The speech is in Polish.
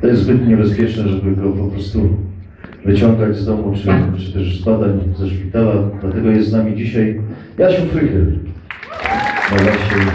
to jest zbyt niebezpieczne, żeby go po prostu wyciągać z domu, czy, czy też z badań ze szpitala. Dlatego jest z nami dzisiaj Jasiu Frychyl. No właśnie,